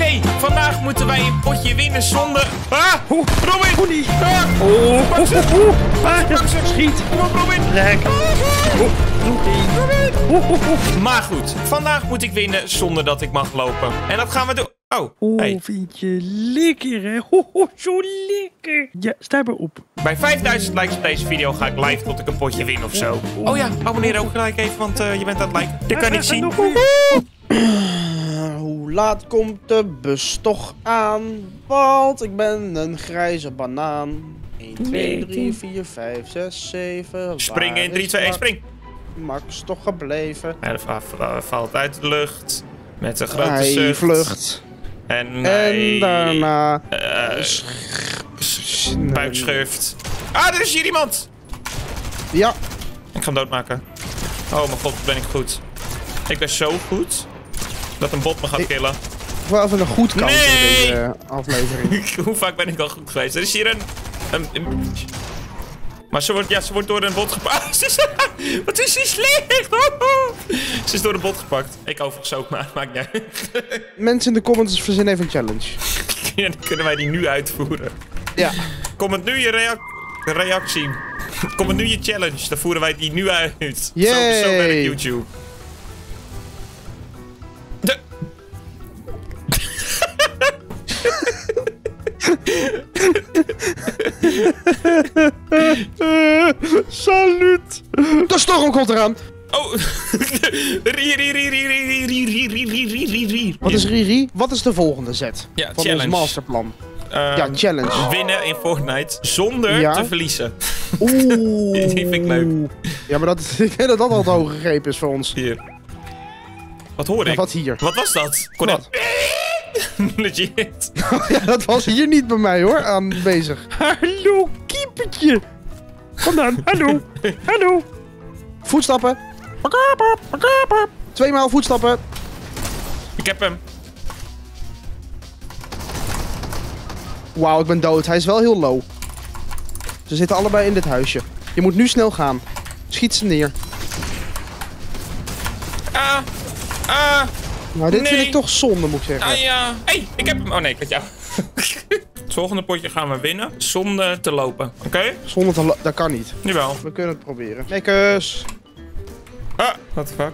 Oké, vandaag moeten wij een potje winnen zonder... Ah, Oeh, Robin! Ah, Oh, Pak ze. oh, oh, oh. Ah, schiet. kom op, Robin! Oh. Oh, oh, oh. Maar goed, vandaag moet ik winnen zonder dat ik mag lopen. En dat gaan we doen. Oh, Oh, hey. vind je lekker, hè? Oh, zo lekker. Ja, sta maar op. Bij 5000 likes op deze video ga ik live tot ik een potje win of zo. Oh ja, abonneer ook gelijk even, want eh, je bent aan het liken. Dat kan ik zien. Uh, hoe laat komt de bus toch aan? Want ik ben een grijze banaan. 1, 2, 3, 4, 5, 6, 7. Springen in 3, 2, 1, spring. Max toch gebleven. Hij va- va- valt uit de lucht. Met een grote Hij zucht. vlucht. En, hij, En daarna. eh, sch- s- buikschuift. Ah, er is hier iemand! Ja, Ik ga hem doodmaken. Oh mijn god, ben ik goed. Ik ben zo goed dat een bot me gaat Ik- killen. wel even een goed kant Nee! in deze aflevering. Hoe vaak ben ik al goed geweest? Er is hier een... een, een- maar ze wordt, ja, ze wordt door een bot gepakt. Wat is die slecht? Ze is door een bot gepakt. Ik overigens ook, maar maakt niet uit. Mensen in de comments verzinnen even een challenge. Ja, dan kunnen wij die nu uitvoeren. Ja. Comment nu je reac- reactie. Comment nu je challenge. Dan voeren wij die nu uit. Zo, Yay. zo werkt YouTube. Salut! De storm komt eraan! Oh, Riri, Wat is Riri? Wat is de volgende zet? Ja, van challenge. ons masterplan? Ja, challenge. Winnen in Fortnite zonder te verliezen. Oeh. Die vind ik leuk. Ja, maar dat, ik denk dat dat al te hoog gegrepen is voor ons. Hier. Wat hoor ik? Wat hier? Wat was dat? Correct. Legit. ja, dat was hier niet bij mij hoor, aan bezig. Hallo. Kom dan. Hallo. Hallo. Voetstappen. Tweemaal voetstappen. Ik heb hem. Wauw, ik ben dood. Hij is wel heel low. Ze zitten allebei in dit huisje. Je moet nu snel gaan. Schiet ze neer. Ah. Ah. Nou, dit Nee. vind ik toch zonde, moet ik zeggen. Ah ja. hey, ik heb hem. Oh nee, ik had jou. het volgende potje gaan we winnen zonder te lopen. Oké? Zonder te lo- Dat kan niet. Jawel. We kunnen het proberen. Nekkers. Ah, what the fuck?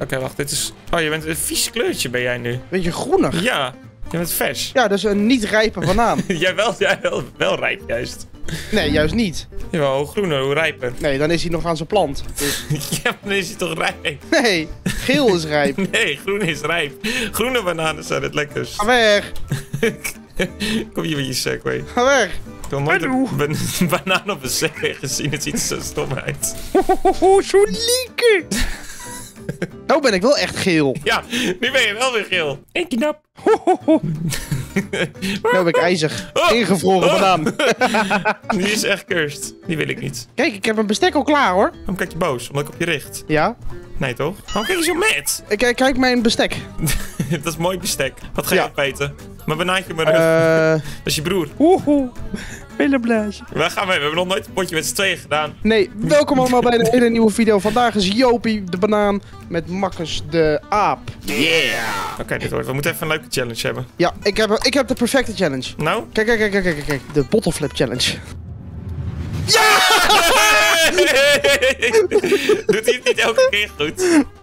Oké, wacht. Dit is... Oh, je bent een vies kleurtje ben jij nu. Beetje groenig. Ja. Je bent vers. Ja, dat is een niet rijpe banaan. jij wel, jij wel, wel rijp juist. Nee, juist niet. Jawel, hoe groener, hoe rijper. Nee, dan is hij nog aan zijn plant. Dus, ja, dan is hij toch rijp? nee, geel is rijp. Nee, groen is rijp. Groene bananen zijn het lekkerst. Ga weg. Kom hier met je segway. Ga weg. Ik heb nooit een ban- banaan op een segway gezien. Het ziet er zo stom uit. Oh, zo lekker. Nou ben ik wel echt geel. Ja, nu ben je wel weer geel. Eén knap. Nou ben ik ijzig. Oh. Ingevroren Oh. banaan. Die is echt cursed. Die wil ik niet. Kijk, ik heb mijn bestek al klaar hoor. Waarom kijk je boos? Omdat ik op je richt? Ja. Nee, toch? Waarom kijk je zo met? Ik kijk, kijk mijn bestek. Dat is mooi bestek. Wat ga je Ja. opeten? Mijn banaantje maar rug. Eh, Dat is je broer. Oeh. Billenblaasje. Waar gaan we? We hebben nog nooit een potje met z'n tweeën gedaan. nee, welkom allemaal bij een hele nieuwe video. Vandaag is Jopie de banaan met Makkers de aap. Oké, dit wordt. We moeten even een leuke challenge hebben. Ja, ik heb, ik heb de perfecte challenge. Nou? Kijk, kijk, kijk, kijk, kijk, kijk. De bottle flip challenge. Doet hij het niet elke keer goed?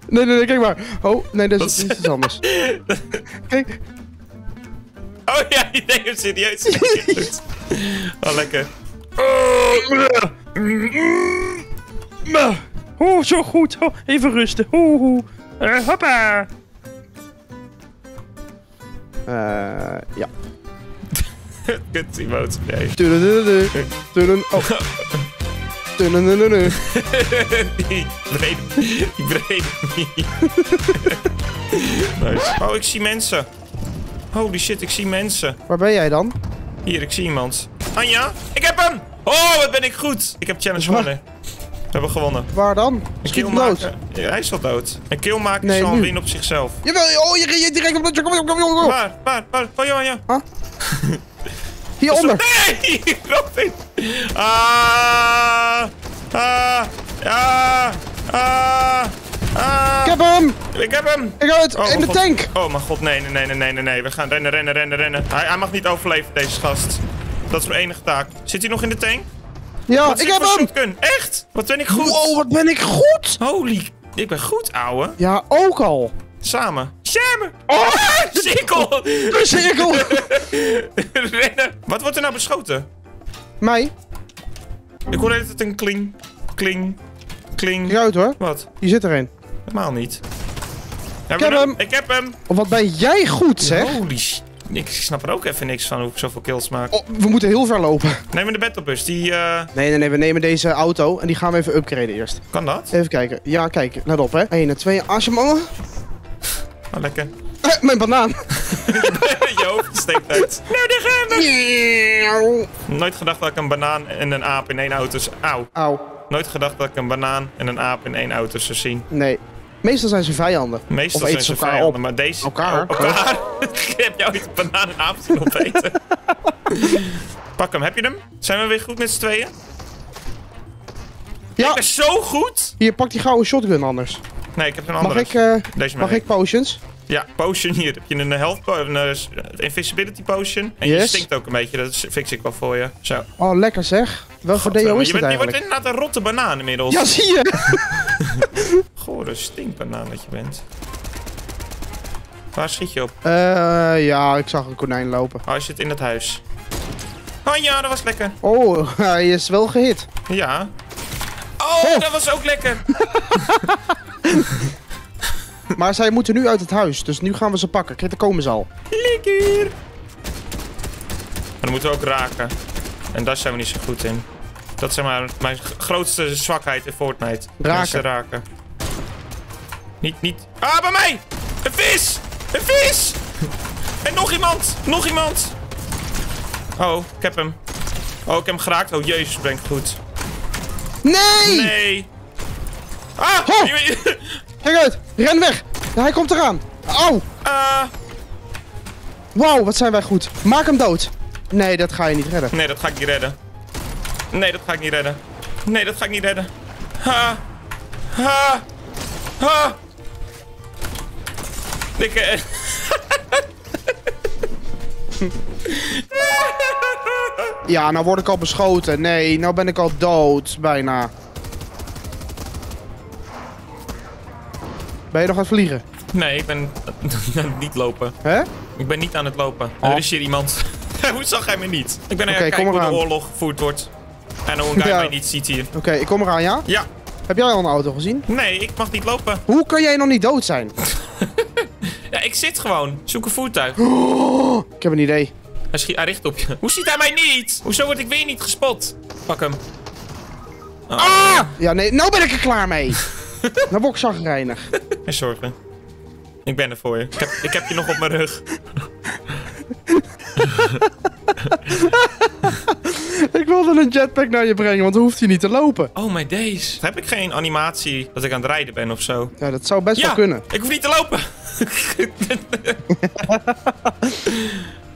Nee, nee, nee, kijk maar. Oh, nee, dat is- dat is iets anders. Kijk. Oh ja, neemt hem serieus. Goed. Oh, lekker. Oh, zo goed. Oh, even rusten. Oeh, oeh. Eh, hoppa. Eh, ja. Kut emote. Nee. Tududududud. Tudun- Oh. Tududududud. Die brede, die brede niet. Nice. Oh, ik zie mensen. Holy shit, ik zie mensen. Waar ben jij dan? Hier, ik zie iemand. Anja, ik heb hem! Oh, wat ben ik goed! Ik heb challenge gewonnen. We hebben gewonnen. Waar dan? Een kill maken. Ja, hij is al dood. Een kill maken Nee, is al win op zichzelf. Jawel, oh, je reed direct op de... Kom, kom, kom, kom. Waar? Waar? Waar? Oh, ja, ja. Hieronder. Nee! Ah! Ah! Ah, Ik heb hem! Ik heb hem! Ik uit! Oh, in de God. tank! Oh mijn god, nee, nee, nee, nee, nee, nee, nee. We gaan rennen, rennen, rennen, rennen. Hij, hij mag niet overleven, deze gast. Dat is mijn enige taak. Zit hij nog in de tank? Ja, Wat ik heb hem! shotgun? Echt? Wat ben ik goed? Wow, wat ben ik goed! Holy, ik ben goed, ouwe. Ja, ook al. Samen. Samen! Oh, Cirkel! de cirkel! rennen! Wat wordt er nou beschoten? Mij? Ik hoor het een kling, kling, kling. Kijk uit hoor. Wat? Hier zit er een. Helemaal niet. Ik heb hem. Ik heb hem! Of wat ben jij goed zeg? Holy sh... Ik snap er ook even niks van hoe ik zoveel kills maak. Oh, we moeten heel ver lopen. Neem we de battlebus, die eh, Nee, nee, nee. We nemen deze auto en die gaan we even upgraden eerst. kan dat? Even kijken. Ja, kijk. Let op, hè. 1 en 2. Alsjeblieft. Oh, lekker. Eh, mijn banaan. Je hoofd steekt uit. Nou, daar gaan we! Nooit gedacht dat ik een banaan en een aap in één auto... Auw. Auw. Nooit gedacht dat ik een banaan en een aap in één auto zou zien. Nee. Meestal zijn ze vijanden. Meestal Of zijn eten ze ze elkaar vijanden, op. maar deze... Elkaar? Elkaar. Heb jij ooit een banaan en opeten? Pak hem, heb je hem? Zijn we weer goed met z'n tweeën? Ja. Ik ben zo goed! Hier, pak die gouden shotgun anders. Nee, ik heb een Mag andere. ik, eh, Deze mag ik potions? Ja, potion hier. Heb je een health po een eh, invisibility potion. En je Yes. stinkt ook een beetje, dat fix ik wel voor je. Zo. Oh, lekker zeg. Welke Godverdomme, deo is je, bent, je wordt inderdaad een rotte banaan inmiddels. Ja, zie je. Gore stinkbanaan dat je bent. Waar schiet je op? Eh, ja, ik zag een konijn lopen. Oh, hij zit in het huis. Oh ja, dat was lekker. Oh, hij is wel gehit. Ja. Oh, dat was ook lekker. Maar zij moeten nu uit het huis, dus nu gaan we ze pakken. Kijk, daar komen ze al. Lekker. Maar dan moeten we ook raken. En daar zijn we niet zo goed in. Dat is zeg maar mijn grootste zwakheid in Fortnite. Raken. Mensen raken. Niet, niet. Ah, bij mij! Een vis! Een vis! En nog iemand! Nog iemand! Oh, ik heb hem. Oh, ik heb hem geraakt. Oh, jezus, ben ik goed. Nee! Nee! Ah! Je- Kijk uit! Ren weg! Hij komt eraan! Au! Ah! Wauw, wat zijn wij goed. Maak hem dood. Nee, dat ga je niet redden. Nee, dat ga ik niet redden. Nee, dat ga ik niet redden. Nee, dat ga ik niet redden. Ha! Ha! Ha! Ik, Ja, nou word ik al beschoten. Nee, nou ben ik al dood. Bijna. Ben je nog aan het vliegen? Nee, ik ben niet lopen. Hè? Ik ben niet aan het lopen. Oh. Er is hier iemand. hoe zag hij me niet? Ik ben aan Oké, het kom kijken hoe de oorlog gevoerd wordt. En hoe een guy Ja. mij niet ziet hier. Oké, ik kom eraan, ja? Ja. Heb jij al een auto gezien? Nee, ik mag niet lopen. Hoe kan jij nog niet dood zijn? Ja, ik zit gewoon. Zoek een voertuig. Ik heb een idee. Hij, schiet, hij richt op je. Hoe ziet hij mij niet? Hoezo word ik weer niet gespot? Pak hem. Ah! Ja, nee, nou ben ik er klaar mee. nou word ik zagrijnig. Geen zorgen. Ik ben er voor je. Ik heb, ik heb je nog op mijn rug. Ik wilde een jetpack naar je brengen, want dan hoeft hij niet te lopen. Oh my days. Heb ik geen animatie dat ik aan het rijden ben of zo? Ja, dat zou best Ja, wel kunnen. ik hoef niet te lopen.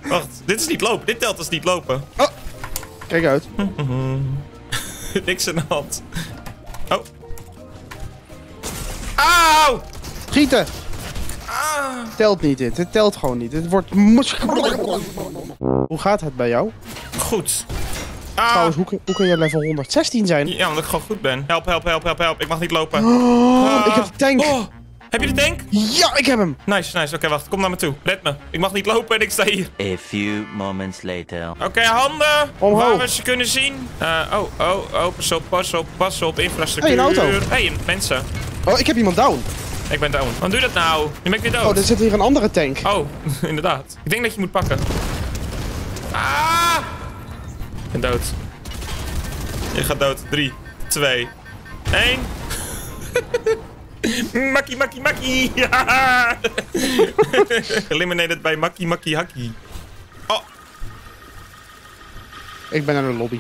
Wacht, dit is niet lopen. Dit telt als niet lopen. Kijk uit. Niks aan de hand. Oh. Auw! Schieten! Ah. Telt niet dit. Dit telt gewoon niet. Dit wordt... Hoe gaat het bij jou? Goed. Ah. Trouwens, hoe, kun- hoe kun je level 116 zijn? Ja, omdat ik gewoon goed ben. Help, help, help, help, help. Ik mag niet lopen. Oh, Ah. ik heb de tank. Oh, heb je de tank? Ja, ik heb hem. Nice, nice. Oké, wacht. Kom naar me toe. Red me. Ik mag niet lopen en ik sta hier. A few moments later. Oké, handen. Omhoog. Waar we ze kunnen zien. Eh, oh, oh, oh. Pas op, pas op, pas op. Infrastructuur. Hey, een auto. hey, mensen. Oh, ik heb iemand down. Ik ben down. Waarom doe je dat nou? Je bent weer dood. Oh, er zit hier een andere tank. Oh, inderdaad. Ik denk dat je moet pakken. Ah! Ik ben dood. Je gaat dood. 3, 2, 1. Makkie, makkie, makkie. Eliminated bij makkie, makkie, hakkie. Oh, Ik ben naar de lobby.